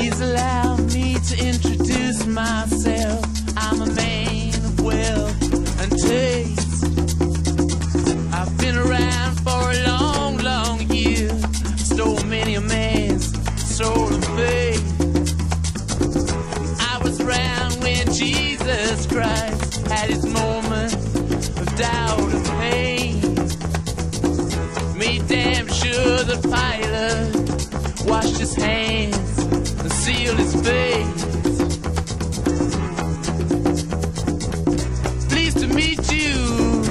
Please allow me to introduce myself. I'm a man of wealth and taste. I've been around for a long, long year. Stole many a man's soul and faith. I was around when Jesus Christ had his moment of doubt and pain. Made damn sure the Pilate washed his hands and sealed his face. Pleased to meet you.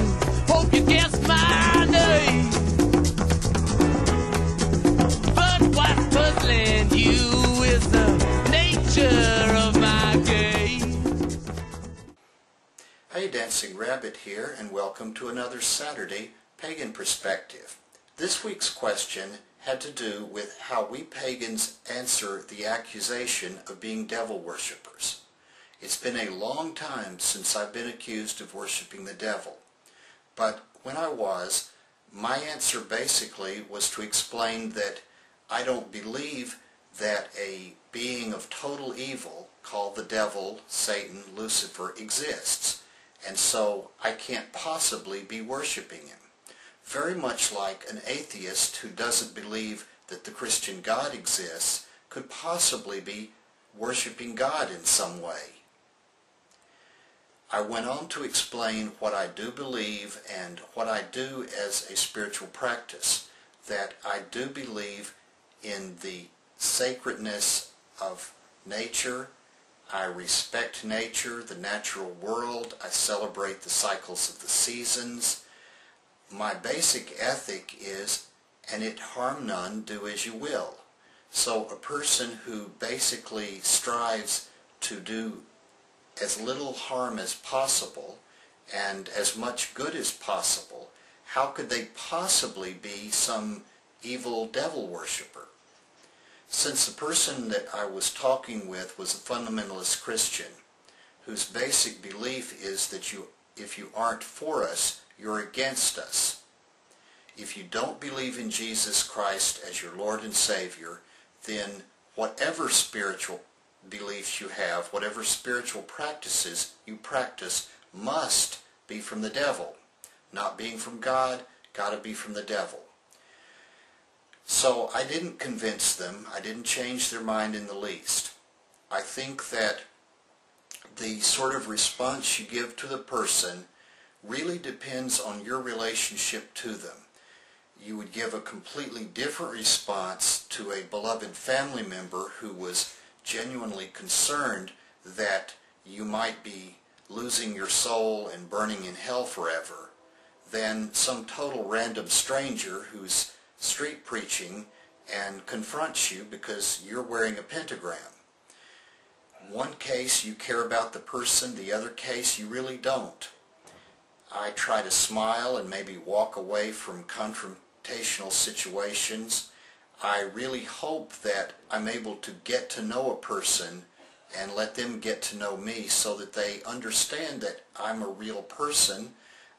Hope you guess my name. But what's puzzling you is the nature of my game. Hey, Dancing Rabbit here, and welcome to another Saturday Pagan Perspective. This week's question had to do with how we pagans answer the accusation of being devil worshippers. It's been a long time since I've been accused of worshiping the devil, but when I was, my answer basically was to explain that I don't believe that a being of total evil called the devil, Satan, Lucifer exists, and so I can't possibly be worshiping him. Very much like an atheist who doesn't believe that the Christian God exists could possibly be worshiping God in some way. I went on to explain what I do believe and what I do as a spiritual practice, that I do believe in the sacredness of nature. I respect nature, the natural world. I celebrate the cycles of the seasons. My basic ethic is, and it harm none, do as you will. So a person who basically strives to do as little harm as possible and as much good as possible, how could they possibly be some evil devil worshiper? Since the person that I was talking with was a fundamentalist Christian, whose basic belief is that you, if you aren't for us, you're against us. If you don't believe in Jesus Christ as your Lord and Savior, then whatever spiritual beliefs you have, whatever spiritual practices you practice, must be from the devil. Not being from God, got to be from the devil. So I didn't convince them. I didn't change their mind in the least. I think that the sort of response you give to the person really depends on your relationship to them. You would give a completely different response to a beloved family member who was genuinely concerned that you might be losing your soul and burning in hell forever than some total random stranger who's street preaching and confronts you because you're wearing a pentagram. One case you care about the person, the other case you really don't. I try to smile and maybe walk away from confrontational situations. I really hope that I'm able to get to know a person and let them get to know me so that they understand that I'm a real person.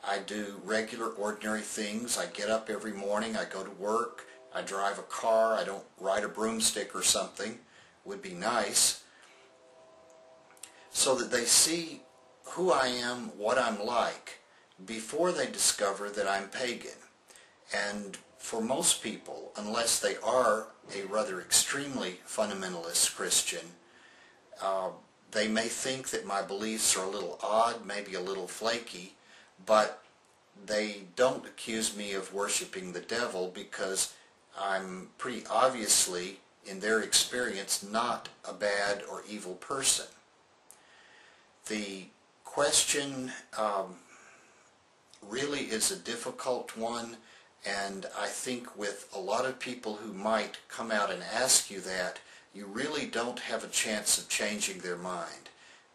I do regular ordinary things. I get up every morning. I go to work. I drive a car. I don't ride a broomstick or something. Would be nice. So that they see who I am, what I'm like, before they discover that I'm pagan. And for most people, unless they are a rather extremely fundamentalist Christian, uh, they may think that my beliefs are a little odd, maybe a little flaky, but they don't accuse me of worshiping the devil because I'm pretty obviously, in their experience, not a bad or evil person. The question um, is a difficult one and I think with a lot of people who might come out and ask you that, you really don't have a chance of changing their mind.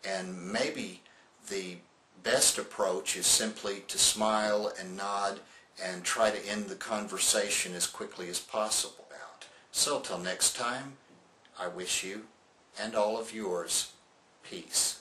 And maybe the best approach is simply to smile and nod and try to end the conversation as quickly as possible out. So till next time, I wish you and all of yours peace.